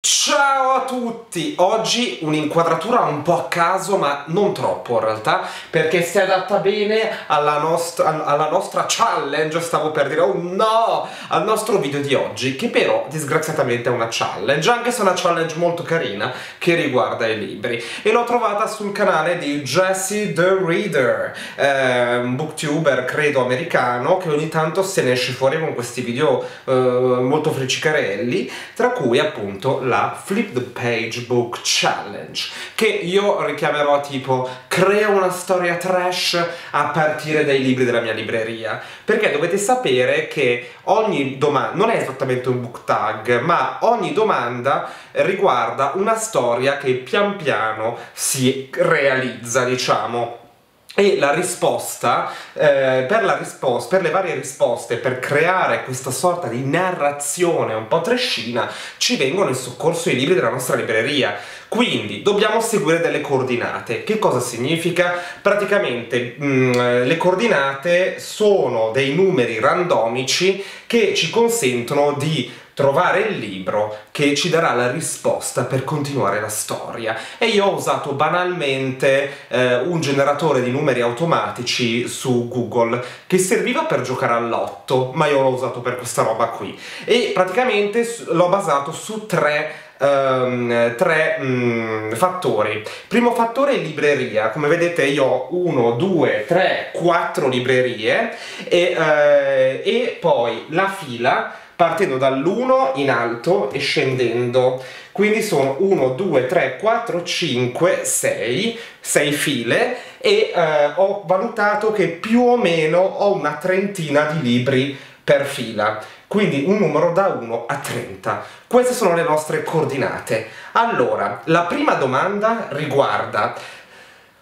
Ciao a tutti! Oggi un'inquadratura un po' a caso, ma non troppo in realtà, perché si adatta bene alla, nost alla nostra challenge, stavo per dire, oh no! Al nostro video di oggi, che però disgraziatamente è una challenge, anche se è una challenge molto carina, che riguarda i libri. E l'ho trovata sul canale di Jesse the Reader, eh, un booktuber, credo, americano, che ogni tanto se ne esce fuori con questi video eh, molto fricicarelli, tra cui appunto la Flip the Page Book Challenge, che io richiamerò tipo crea una storia trash a partire dai libri della mia libreria, perché dovete sapere che ogni domanda, non è esattamente un book tag, ma ogni domanda riguarda una storia che pian piano si realizza, diciamo e la risposta, eh, per, la risposta, per le varie risposte, per creare questa sorta di narrazione un po' trescina, ci vengono in soccorso i libri della nostra libreria. Quindi dobbiamo seguire delle coordinate. Che cosa significa? Praticamente mh, mm, le coordinate sono dei numeri randomici che ci consentono di trovare il libro che ci darà la risposta per continuare la storia. E io ho usato banalmente eh, un generatore di numeri automatici su Google che serviva per giocare all'otto, ma io l'ho usato per questa roba qui. E praticamente l'ho basato su tre Um, tre um, fattori. Primo fattore è libreria, come vedete io ho 1, 2, 3, 4 librerie e, uh, e poi la fila partendo dall'1 in alto e scendendo. Quindi sono 1, 2, 3, 4, 5, 6, 6 file e eh, ho valutato che più o meno ho una trentina di libri per fila. Quindi un numero da 1 a 30. Queste sono le nostre coordinate. Allora, la prima domanda riguarda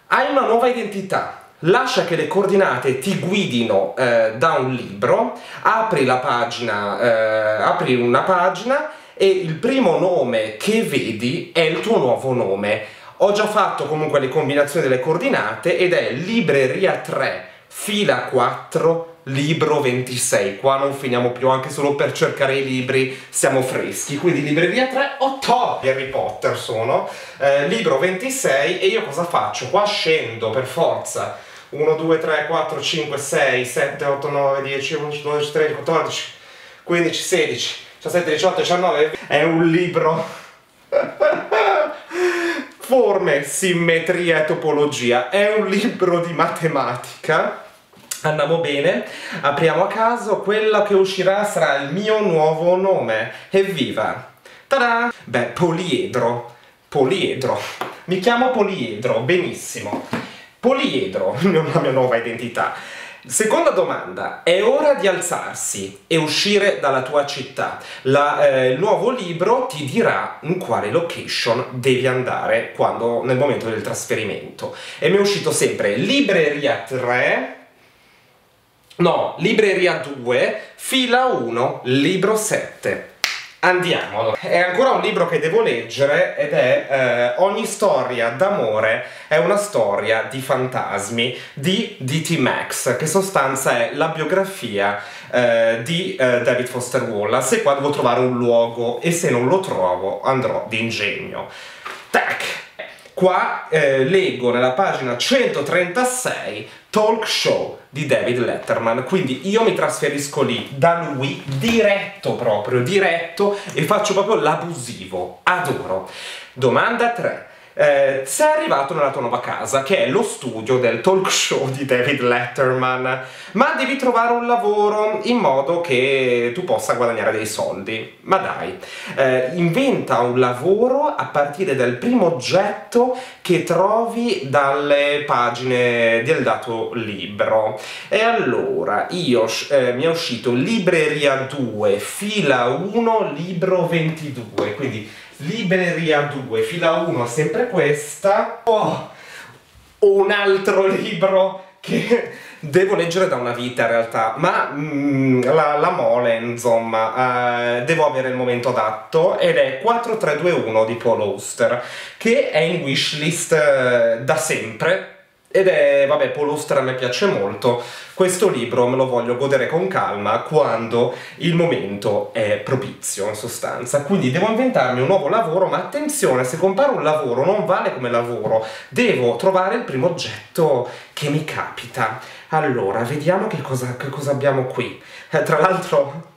hai una nuova identità, lascia che le coordinate ti guidino eh, da un libro, apri pagina, eh, apri una pagina e il primo nome che vedi è il tuo nuovo nome. Ho già fatto comunque le combinazioni delle coordinate ed è libreria 3, fila 4, libro 26. Qua non finiamo più anche solo per cercare i libri, siamo freschi. Quindi libreria 3, 8 di Harry Potter sono, eh, libro 26 e io cosa faccio? Qua scendo per forza 1, 2, 3, 4, 5, 6, 7, 8, 9, 10, 11, 12, 13, 14, 15, 16, 17, 18, 19. È un libro. Forme, simmetria e topologia. È un libro di matematica. Andiamo bene, apriamo a caso, quello che uscirà sarà il mio nuovo nome. Evviva! Tada! Beh, poliedro. Poliedro. Mi chiamo Poliedro, benissimo. Poliedro, la mia nuova identità. Seconda domanda, è ora di alzarsi e uscire dalla tua città. La, eh, il nuovo libro ti dirà in quale location devi andare quando, nel momento del trasferimento. E mi è uscito sempre libreria 3, no, libreria 2, fila 1, libro 7. Andiamo, è ancora un libro che devo leggere ed è eh, Ogni storia d'amore è una storia di fantasmi di D.T. Max, che sostanza è la biografia eh, di eh, David Foster Wallace e qua devo trovare un luogo e se non lo trovo andrò d'ingegno. Tac! Qua eh, leggo nella pagina 136 Talk Show di David Letterman, quindi io mi trasferisco lì da lui diretto proprio, diretto e faccio proprio l'abusivo, adoro. Domanda 3 eh, sei arrivato nella tua nuova casa, che è lo studio del talk show di David Letterman, ma devi trovare un lavoro in modo che tu possa guadagnare dei soldi. Ma dai, eh, inventa un lavoro a partire dal primo oggetto che trovi dalle pagine del dato libro. E allora, io eh, mi è uscito libreria 2, fila 1, libro 22, quindi Libreria 2, fila 1, sempre questa. Oh, un altro libro che devo leggere da una vita in realtà, ma mm, la, la, mole, insomma, uh, devo avere il momento adatto ed è 4321 di Paul Auster, che è in wishlist uh, da sempre ed è, vabbè, Paul Auster a me piace molto, questo libro me lo voglio godere con calma quando il momento è propizio in sostanza, quindi devo inventarmi un nuovo lavoro, ma attenzione, se comparo un lavoro non vale come lavoro, devo trovare il primo oggetto che mi capita. Allora, vediamo che cosa, che cosa abbiamo qui. Eh, tra l'altro,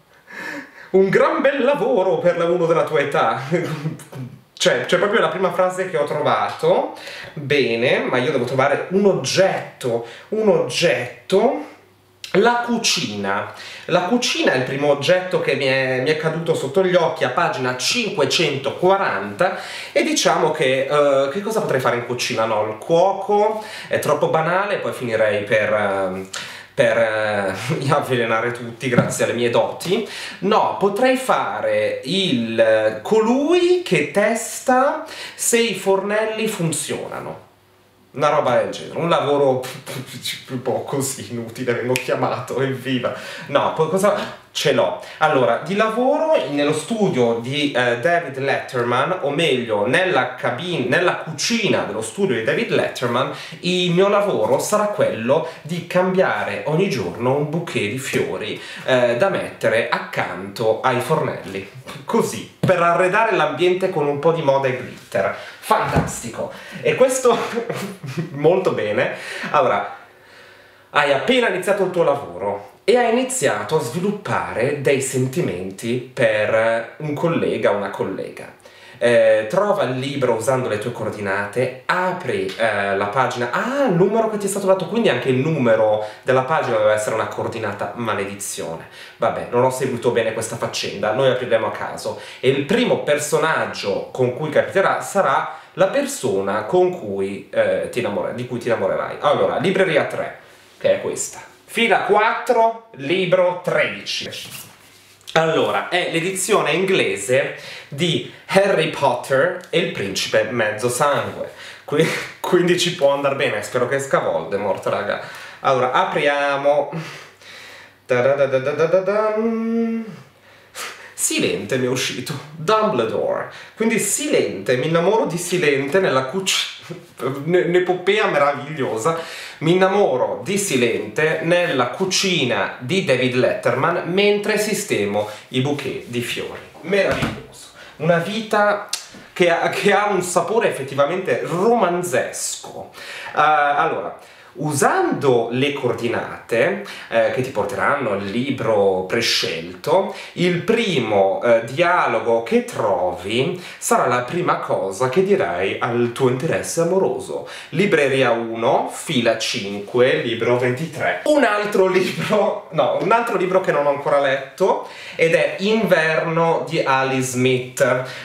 un gran bel lavoro per uno della tua età. Cioè, c'è proprio la prima frase che ho trovato. Bene, ma io devo trovare un oggetto. Un oggetto. La cucina. La cucina è il primo oggetto che mi è, mi è, caduto sotto gli occhi a pagina 540 e diciamo che, uh, che cosa potrei fare in cucina? No, il cuoco è troppo banale, poi finirei per... Uh, per eh, avvelenare tutti grazie alle mie doti. No, potrei fare il colui che testa se i fornelli funzionano. Una roba del genere, un lavoro un po' così inutile, vengo chiamato, evviva. No, poi cosa ce l'ho? Allora, di lavoro nello studio di uh, David Letterman, o meglio, nella, cabina, nella cucina dello studio di David Letterman, il mio lavoro sarà quello di cambiare ogni giorno un bouquet di fiori uh, da mettere accanto ai fornelli. Così, per arredare l'ambiente con un po' di moda e glitter. Fantastico! E questo molto bene. Allora, hai appena iniziato il tuo lavoro, e ha iniziato a sviluppare dei sentimenti per un collega o una collega. Eh, trova il libro usando le tue coordinate, apri eh, la pagina, ah, il numero che ti è stato dato, quindi anche il numero della pagina deve essere una coordinata maledizione. Vabbè, non ho seguito bene questa faccenda, noi apriremo a caso. E il primo personaggio con cui capiterà sarà la persona con cui, eh, di cui ti innamorerai. Allora, libreria 3, che è questa fila 4, libro 13. Allora, è l'edizione inglese di Harry Potter e il principe mezzo sangue. Qui, quindi ci può andare bene, spero che esca Voldemort, raga. Allora, apriamo. Da da da Silente mi è uscito, Dumbledore. Quindi Silente, mi innamoro di Silente nella cucina, un'epopea meravigliosa, mi innamoro di Silente nella cucina di David Letterman mentre sistemo i bouquet di fiori. Meraviglioso. Una vita che ha, che ha un sapore effettivamente romanzesco. Uh, allora, Usando le coordinate eh, che ti porteranno al libro prescelto, il primo eh, dialogo che trovi sarà la prima cosa che dirai al tuo interesse amoroso. Libreria 1, fila 5, libro 23. Un altro libro, no, un altro libro che non ho ancora letto ed è Inverno di Ali Smith,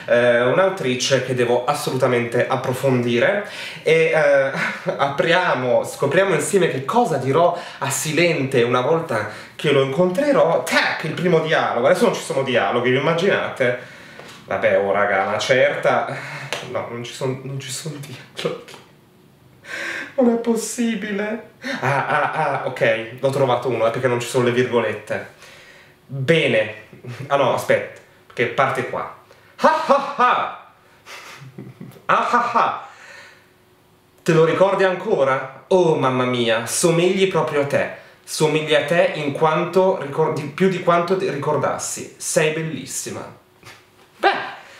eh, un'autrice che devo assolutamente approfondire e eh, apriamo, scopriamo scopriamo insieme che cosa dirò a Silente una volta che lo incontrerò. Tac, il primo dialogo. Adesso non ci sono dialoghi, vi immaginate? Vabbè, oh raga, una certa... No, non ci sono son dialoghi. Non è possibile. Ah, ah, ah, ok, l'ho trovato uno, è perché non ci sono le virgolette. Bene. Ah no, aspetta, perché parte qua. Ha ha ha! Ah ha ha! Te lo ricordi ancora? Oh mamma mia, somigli proprio a te. Somigli a te in quanto ricordi, più di quanto ti ricordassi. Sei bellissima. Beh,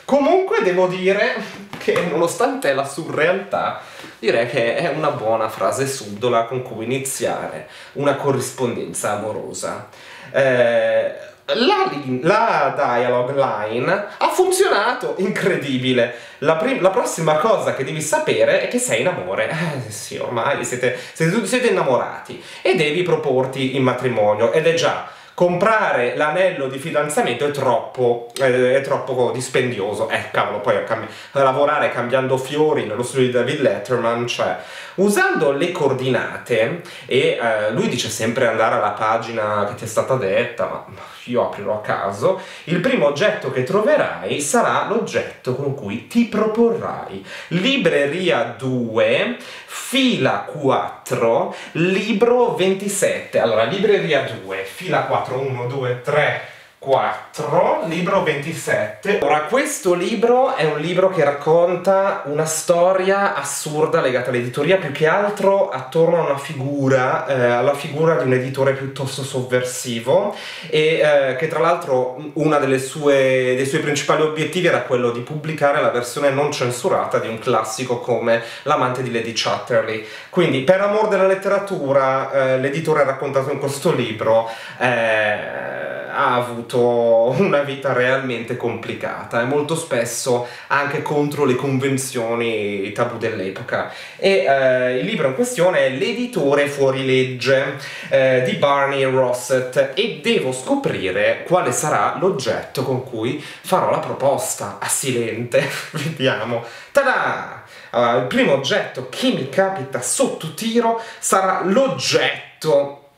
comunque devo dire che nonostante la surrealtà, direi che è una buona frase subdola con cui iniziare una corrispondenza amorosa. Eh, la, la, dialogue line ha funzionato, incredibile. La, la, prossima cosa che devi sapere è che sei in amore. Eh sì, ormai siete, siete, siete innamorati e devi proporti in matrimonio ed è già comprare l'anello di fidanzamento è troppo, eh, è troppo dispendioso. Eh, cavolo, poi a lavorare cambiando fiori nello studio di David Letterman, cioè, usando le coordinate, e eh, lui dice sempre andare alla pagina che ti è stata detta, ma io aprirò a caso, il primo oggetto che troverai sarà l'oggetto con cui ti proporrai. Libreria 2, fila 4, libro 27. Allora, libreria 2, fila 4, 1, 2, 3, 4, libro 27. Ora, questo libro è un libro che racconta una storia assurda legata all'editoria, più che altro attorno a una figura, eh, alla figura di un editore piuttosto sovversivo e eh, che tra l'altro uno dei suoi principali obiettivi era quello di pubblicare la versione non censurata di un classico come L'amante di Lady Chatterley. Quindi, per amor della letteratura, eh, l'editore ha raccontato in questo libro eh, ha avuto una vita realmente complicata e molto spesso anche contro le convenzioni tabù dell'epoca. E eh, il libro in questione è L'editore fuori legge eh, di Barney Rossett e devo scoprire quale sarà l'oggetto con cui farò la proposta a Silente. Vediamo. Tada! Allora, il primo oggetto che mi capita sotto tiro sarà l'oggetto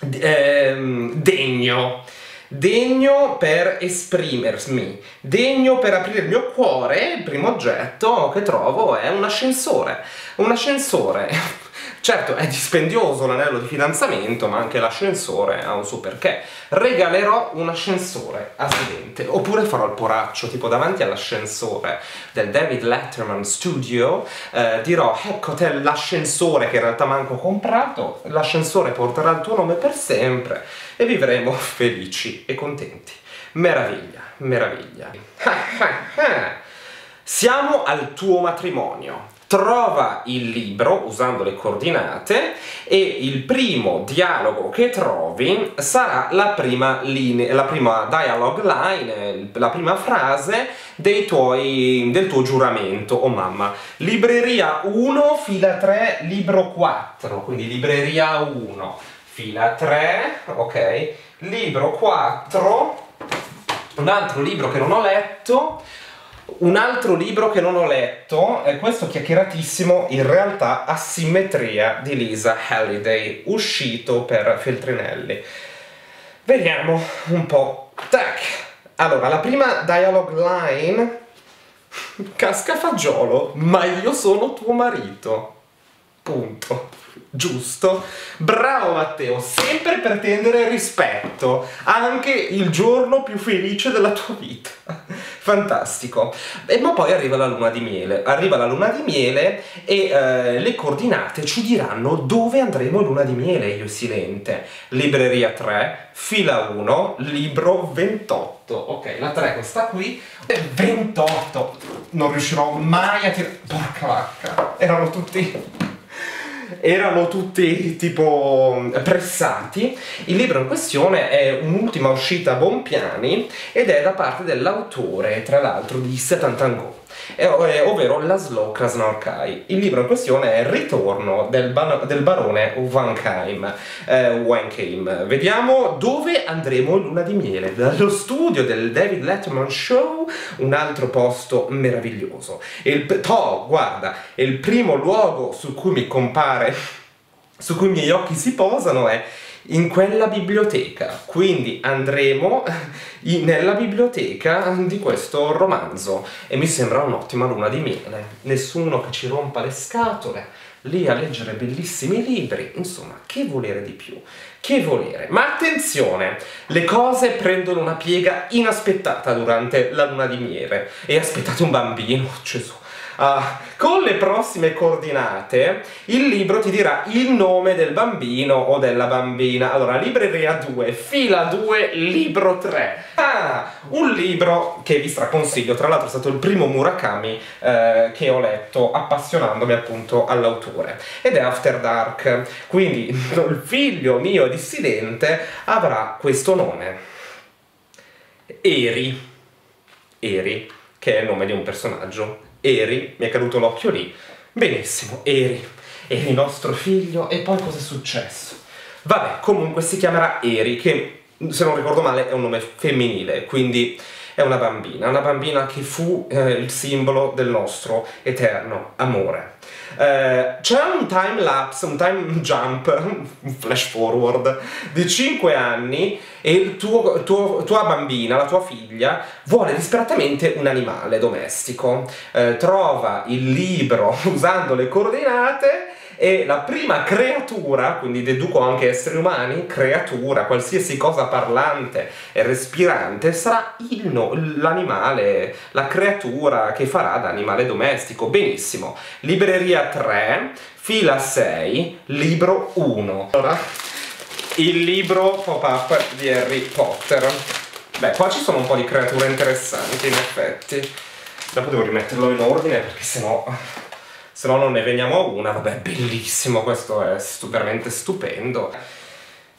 ehm, degno degno per esprimermi, degno per aprire il mio cuore, il primo oggetto che trovo è un ascensore. Un ascensore Certo, è dispendioso l'anello di fidanzamento, ma anche l'ascensore ha un suo perché. Regalerò un ascensore a Silente, oppure farò il poraccio, tipo davanti all'ascensore del David Letterman Studio, eh, dirò, ecco te l'ascensore che in realtà manco ho comprato, l'ascensore porterà il tuo nome per sempre e vivremo felici e contenti. Meraviglia, meraviglia. Siamo al tuo matrimonio trova il libro usando le coordinate e il primo dialogo che trovi sarà la prima, linea, la prima dialogue line, la prima frase tuoi, del tuo giuramento, oh mamma. Libreria 1, fila 3, libro 4, quindi libreria 1, fila 3, ok, libro 4, un altro libro che non ho letto, un altro libro che non ho letto è questo chiacchieratissimo, in realtà Asimmetria di Lisa Halliday, uscito per Feltrinelli. Vediamo un po'. Tac! Allora, la prima dialogue line... Casca fagiolo, ma io sono tuo marito. Punto. Giusto? Bravo Matteo, sempre per tendere rispetto, anche il giorno più felice della tua vita. Fantastico. E ma poi arriva la luna di miele. Arriva la luna di miele e eh, le coordinate ci diranno dove andremo luna di miele, io silente. Libreria 3, fila 1, libro 28. Ok, la 3 questa qui. 28. Non riuscirò mai a tirare... Porca vacca. Erano tutti erano tutti tipo pressati. Il libro in questione è un'ultima uscita a Bompiani ed è da parte dell'autore, tra l'altro, di Setantango ovvero Laszlo Krasnorkai. Il libro in questione è ritorno del, del barone Wankheim. Eh. Vediamo dove andremo luna di miele. Dallo studio del David Letterman Show, un altro posto meraviglioso. Il, oh, guarda, il primo luogo su cui mi compare, su cui i miei occhi si posano è in quella biblioteca. Quindi andremo nella biblioteca di questo romanzo e mi sembra un'ottima luna di miele. Nessuno che ci rompa le scatole, lì a leggere bellissimi libri, insomma, che volere di più? Che volere? Ma attenzione, le cose prendono una piega inaspettata durante la luna di miele e aspettate un bambino, Gesù. Uh, con le prossime coordinate il libro ti dirà il nome del bambino o della bambina. Allora, libreria 2, fila 2, libro 3. Ah, un libro che vi straconsiglio, tra l'altro è stato il primo Murakami eh, che ho letto appassionandomi appunto all'autore. Ed è After Dark. Quindi il figlio mio dissidente avrà questo nome. Eri. Eri, che è il nome di un personaggio Eri, mi è caduto l'occhio lì. Benissimo, Eri. Eri nostro figlio. E poi cosa è successo? Vabbè, comunque si chiamerà Eri, che se non ricordo male è un nome femminile, quindi è una bambina, una bambina che fu eh, il simbolo del nostro eterno amore. Eh, c'è un time lapse, un time jump, un flash forward di 5 anni e tuo, tuo, tua bambina, la tua figlia, vuole disperatamente un animale domestico. Eh, trova il libro usando le coordinate e la prima creatura, quindi deduco anche esseri umani, creatura, qualsiasi cosa parlante e respirante, sarà no, l'animale, la creatura che farà da animale domestico. Benissimo. Libreria 3, fila 6, libro 1. Allora, il libro pop-up di Harry Potter. Beh, qua ci sono un po' di creature interessanti, in effetti. Dopo devo rimetterlo in ordine perché sennò se no non ne veniamo a una. Vabbè, bellissimo, questo è veramente stupendo.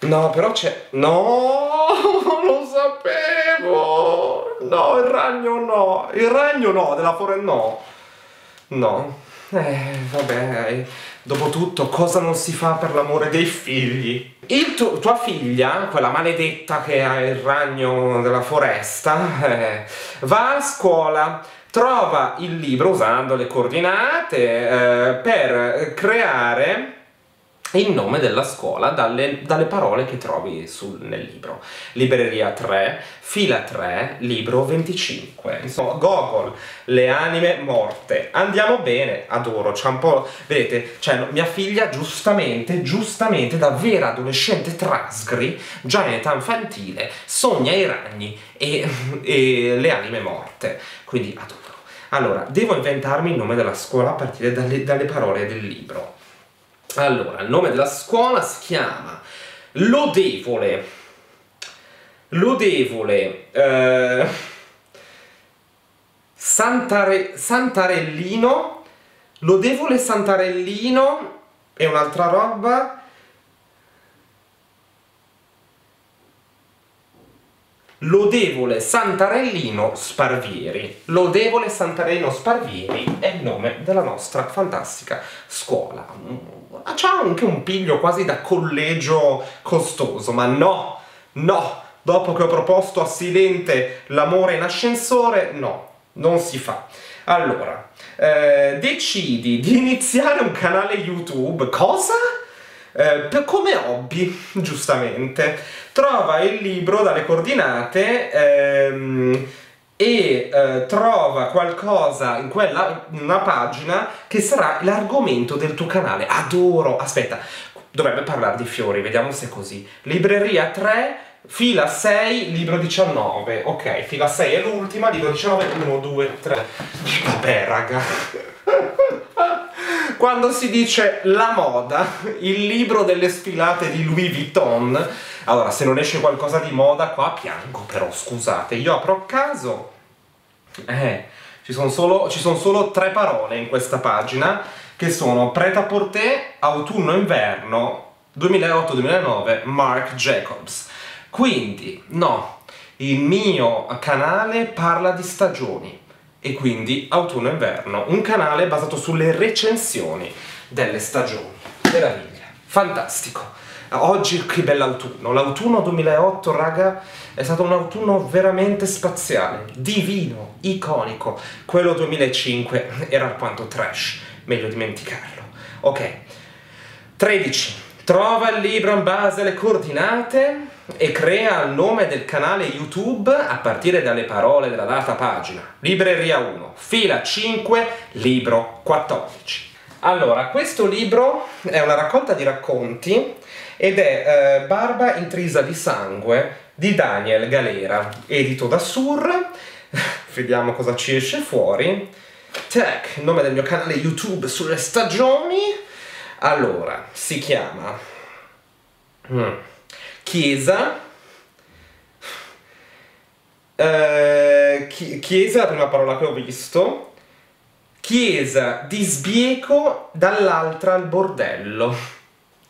No, però c'è... No, lo sapevo! No, il ragno no! Il ragno no, della Fore no! No. Eh, vabbè, Dopotutto, cosa non si fa per l'amore dei figli? Il tu tua figlia, quella maledetta che ha il ragno della foresta, eh, va a scuola trova il libro usando le coordinate eh, per creare il nome della scuola dalle, dalle parole che trovi sul, nel libro. Libreria 3, fila 3, libro 25. Insomma, Gogol, le anime morte. Andiamo bene, adoro, c'è un po'... Vedete, cioè mia figlia giustamente, giustamente, da vera adolescente trasgri, già in età infantile, sogna i ragni e, e le anime morte. Quindi adoro. Allora, devo inventarmi il nome della scuola a partire dalle, dalle parole del libro. Allora, il nome della scuola si chiama Lodevole. Lodevole. Eh, Santare, Santarellino. Lodevole Santarellino. E un'altra roba. Lodevole Santarellino Sparvieri. Lodevole Santarellino Sparvieri è il nome della nostra fantastica scuola. C'ha anche un piglio quasi da collegio costoso, ma no, no, dopo che ho proposto a Silente l'amore in ascensore, no, non si fa. Allora, eh, decidi di iniziare un canale YouTube, cosa? Eh, come hobby, giustamente. Trova il libro dalle coordinate ehm, e eh, trova qualcosa in quella una pagina che sarà l'argomento del tuo canale. Adoro! Aspetta, dovrebbe parlare di fiori, vediamo se è così. Libreria 3 Fila 6, libro 19. Ok, fila 6 è l'ultima, libro 19, 1, 2, 3. Vabbè, raga quando si dice la moda, il libro delle sfilate di Louis Vuitton, allora se non esce qualcosa di moda qua piango però, scusate, io apro a caso, eh, ci sono solo, ci sono solo tre parole in questa pagina, che sono Pret-à-Porter, Autunno-Inverno, 2008-2009, Marc Jacobs. Quindi, no, il mio canale parla di stagioni e quindi autunno-inverno, un canale basato sulle recensioni delle stagioni. Meraviglia, fantastico. Oggi che bell'autunno, l'autunno 2008 raga è stato un autunno veramente spaziale, divino, iconico. Quello 2005 era alquanto trash, meglio dimenticarlo. Ok, 13. Trova il libro in base alle coordinate e crea il nome del canale YouTube a partire dalle parole della data pagina. Libreria 1, fila 5, libro 14. Allora, questo libro è una raccolta di racconti ed è eh, Barba intrisa di sangue di Daniel Galera, edito da Sur. Vediamo cosa ci esce fuori. Il nome del mio canale YouTube sulle stagioni. Allora, si chiama... Hmm chiesa, eh, chiesa è la prima parola che ho visto, chiesa di sbieco, dall'altra il bordello.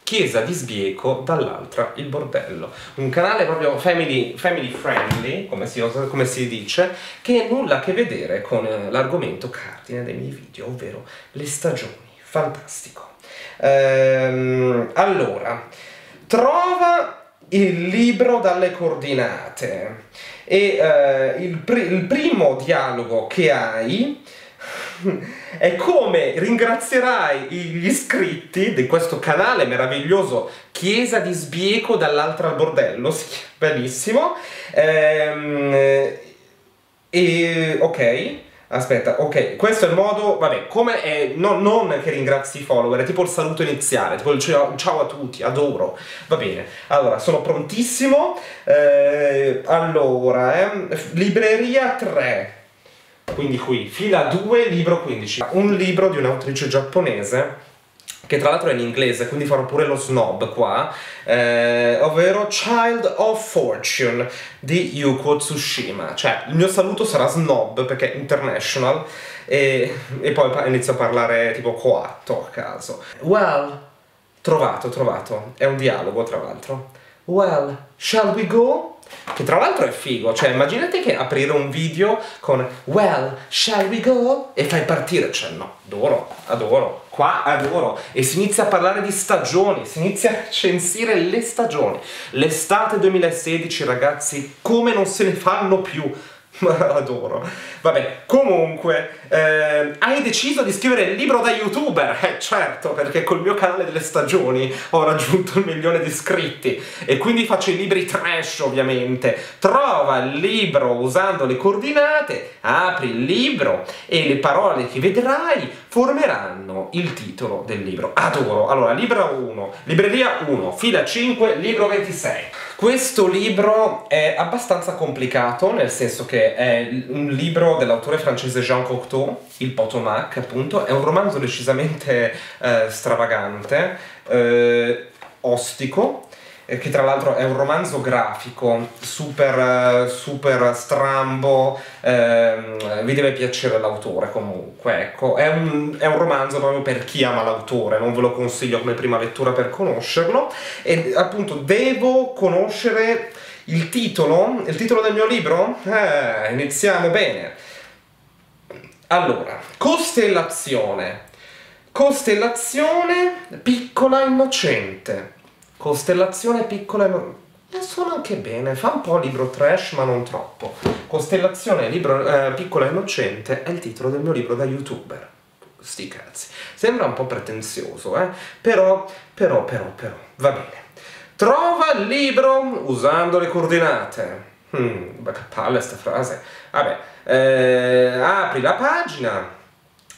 Chiesa di sbieco, dall'altra il bordello. Un canale proprio family, family friendly, come si, come si, dice, che nulla a che vedere con eh, l'argomento cardine dei miei video, ovvero le stagioni. Fantastico. Ehm, allora, trova il libro dalle coordinate. E uh, il, pr il primo dialogo che hai è come ringrazierai gli iscritti di questo canale meraviglioso Chiesa di Sbieco dall'altra al bordello, bellissimo. Ehm, e ok, Aspetta, ok, questo è il modo, vabbè, come è, no, non che ringrazi i follower, è tipo il saluto iniziale, tipo il ciao, ciao a tutti, adoro, va bene, allora, sono prontissimo, eh, allora, eh, libreria 3, quindi qui, fila 2, libro 15, un libro di un'autrice giapponese, che tra l'altro è in inglese, quindi farò pure lo snob qua, eh, ovvero Child of Fortune di Yuko Tsushima. Cioè, il mio saluto sarà snob perché è international e, e poi inizio a parlare tipo coatto a caso. Well, trovato, trovato. È un dialogo tra l'altro. Well, shall we go? Che tra l'altro è figo, cioè immaginate che aprire un video con Well, shall we go? E fai partire, cioè no, adoro, adoro, qua adoro. E si inizia a parlare di stagioni, si inizia a censire le stagioni. L'estate 2016 ragazzi, come non se ne fanno più Adoro. Vabbè, comunque, eh, hai deciso di scrivere il libro da youtuber? Eh certo, perché col mio canale delle stagioni ho raggiunto il milione di iscritti e quindi faccio i libri trash ovviamente. Trova il libro usando le coordinate, apri il libro e le parole che vedrai formeranno il titolo del libro. Adoro. Allora, libro 1, libreria 1, fila 5, libro 26. Questo libro è abbastanza complicato, nel senso che è un libro dell'autore francese Jean Cocteau, Il Potomac, appunto, è un romanzo decisamente eh, stravagante, eh, ostico, che tra l'altro è un romanzo grafico, super, super strambo, ehm, vi deve piacere l'autore comunque, ecco, è un, è un, romanzo proprio per chi ama l'autore, non ve lo consiglio come prima lettura per conoscerlo, e appunto devo conoscere il titolo, il titolo del mio libro? Eh, iniziamo bene. Allora, costellazione. Costellazione piccola innocente. Costellazione piccola e... Eh, suona anche bene, fa un po' libro trash ma non troppo. Costellazione libro, eh, piccola e innocente è il titolo del mio libro da youtuber. Sti cazzi. Sembra un po' pretenzioso, eh? Però, però, però, però, va bene. Trova il libro usando le coordinate. Hmm, che palle sta frase. Vabbè, eh, apri la pagina,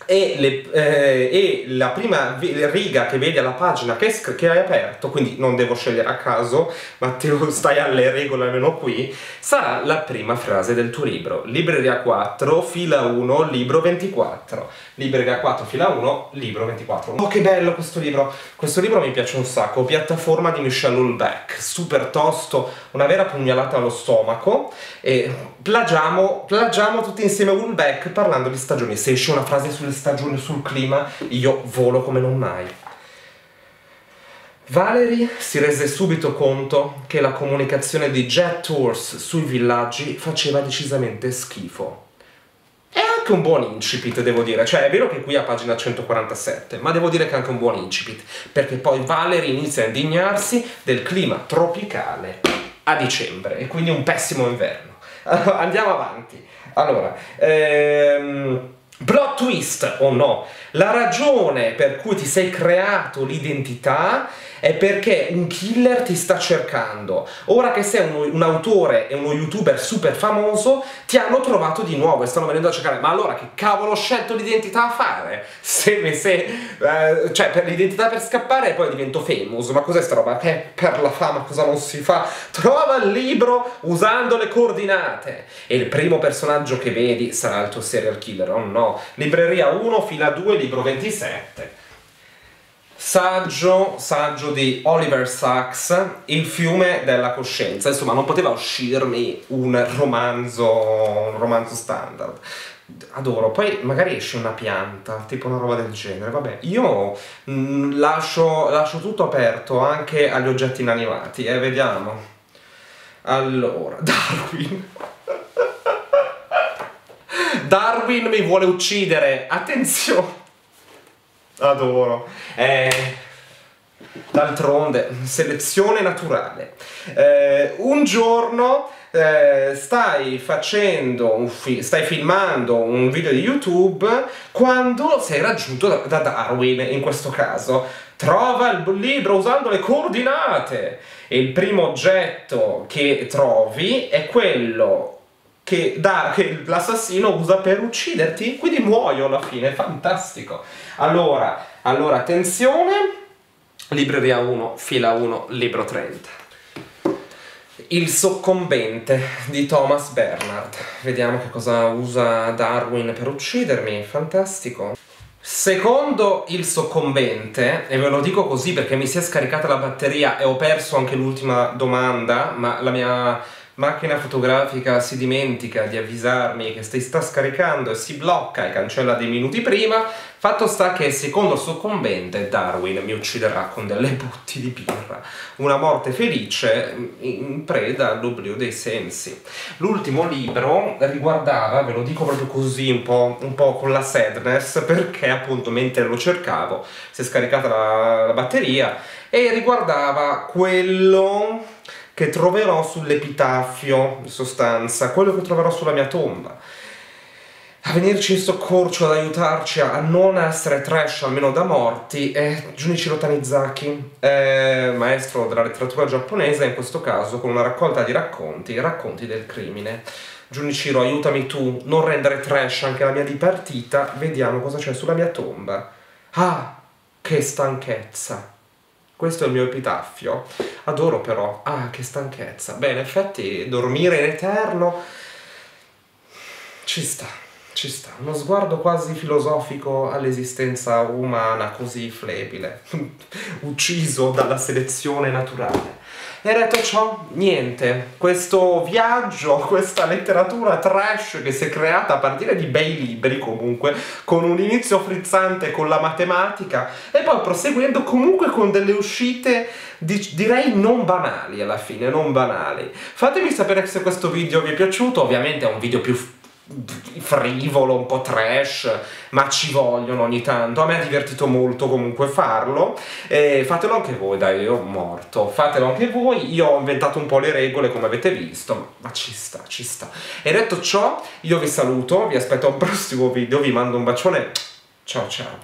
e, le, eh, e, la prima riga che vedi alla pagina che, che, hai aperto, quindi non devo scegliere a caso, ma te lo stai alle regole almeno qui, sarà la prima frase del tuo libro. Libreria 4, fila 1, libro 24. Libreria 4, fila 1, libro 24. Oh che bello questo libro! Questo libro mi piace un sacco, piattaforma di Michel Houellebecq, super tosto, una vera pugnalata allo stomaco e plagiamo, plagiamo tutti insieme Houellebecq parlando di stagioni. Se esce una frase sulle stagioni, sul clima, io volo come non mai. Valerie si rese subito conto che la comunicazione di Jet Tours sui villaggi faceva decisamente schifo. È anche un buon incipit, devo dire. Cioè, è vero che qui a pagina 147, ma devo dire che è anche un buon incipit, perché poi Valerie inizia a indignarsi del clima tropicale a dicembre, e quindi un pessimo inverno. Andiamo avanti. Allora, ehm... Plot twist o no? La ragione per cui ti sei creato l'identità è perché un killer ti sta cercando. Ora che sei un, un, autore e uno youtuber super famoso, ti hanno trovato di nuovo e stanno venendo a cercare. Ma allora che cavolo ho scelto l'identità a fare? Se, se eh, cioè per l'identità per scappare e poi divento famous. Ma cos'è sta roba? Che eh, per la fama cosa non si fa? Trova il libro usando le coordinate. E il primo personaggio che vedi sarà il tuo serial killer, oh no? Libreria 1, fila 2, libro 27. Saggio, saggio di Oliver Sacks, Il fiume della coscienza. Insomma, non poteva uscirmi un romanzo, un romanzo standard. Adoro, poi magari esce una pianta, tipo una roba del genere. Vabbè, io mh, mm, lascio, lascio tutto aperto anche agli oggetti inanimati, eh, vediamo. Allora, Darwin. Darwin mi vuole uccidere, attenzione! Adoro. Eh, d'altronde, selezione naturale. Eh, un giorno eh, stai facendo, un fi stai filmando un video di YouTube quando sei raggiunto da, da Darwin, in questo caso. Trova il libro usando le coordinate e il primo oggetto che trovi è quello che, da, che l'assassino usa per ucciderti, quindi muoio alla fine, fantastico. Allora, allora attenzione, libreria 1, fila 1, libro 30. Il soccombente di Thomas Bernard. Vediamo che cosa usa Darwin per uccidermi. Fantastico. Secondo il soccombente, e ve lo dico così perché mi si è scaricata la batteria e ho perso anche l'ultima domanda, ma la mia macchina fotografica si dimentica di avvisarmi che si sta scaricando e si blocca e cancella dei minuti prima, fatto sta che secondo il soccombente Darwin mi ucciderà con delle botti di birra. Una morte felice in preda all'oblio dei sensi. L'ultimo libro riguardava, ve lo dico proprio così, un po', un po', con la sadness, perché appunto mentre lo cercavo si è scaricata la, la batteria e riguardava quello che troverò sull'epitaffio, in sostanza, quello che troverò sulla mia tomba. A venirci in soccorso, ad aiutarci a non essere trash, almeno da morti, è Junichiro Tanizaki, maestro della letteratura giapponese, in questo caso con una raccolta di racconti, racconti del crimine. Junichiro, aiutami tu, non rendere trash anche la mia dipartita, vediamo cosa c'è sulla mia tomba. Ah, che stanchezza! Questo è il mio epitaffio. Adoro però. Ah, che stanchezza. Beh, in effetti dormire in eterno ci sta, ci sta. Uno sguardo quasi filosofico all'esistenza umana così flebile, ucciso dalla selezione naturale. E detto ciò, niente, questo viaggio, questa letteratura trash che si è creata a partire di bei libri comunque, con un inizio frizzante con la matematica e poi proseguendo comunque con delle uscite di, direi non banali alla fine, non banali. Fatemi sapere se questo video vi è piaciuto, ovviamente è un video più frivolo, un po' trash, ma ci vogliono ogni tanto. A me ha divertito molto comunque farlo. E fatelo anche voi, dai, io ho morto. Fatelo anche voi. Io ho inventato un po' le regole, come avete visto, ma ci sta, ci sta. E detto ciò, io vi saluto, vi aspetto a un prossimo video, vi mando un bacione. Ciao ciao.